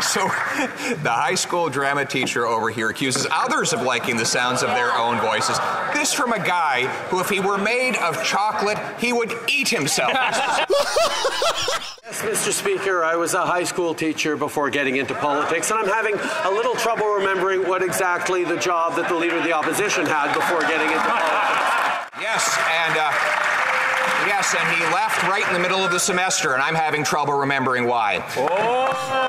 So, the high school drama teacher over here accuses others of liking the sounds of their own voices. This from a guy who, if he were made of chocolate, he would eat himself. yes, Mr. Speaker, I was a high school teacher before getting into politics, and I'm having a little trouble remembering what exactly the job that the Leader of the Opposition had before getting into politics. Yes, and uh, yes, and he left right in the middle of the semester, and I'm having trouble remembering why. Oh!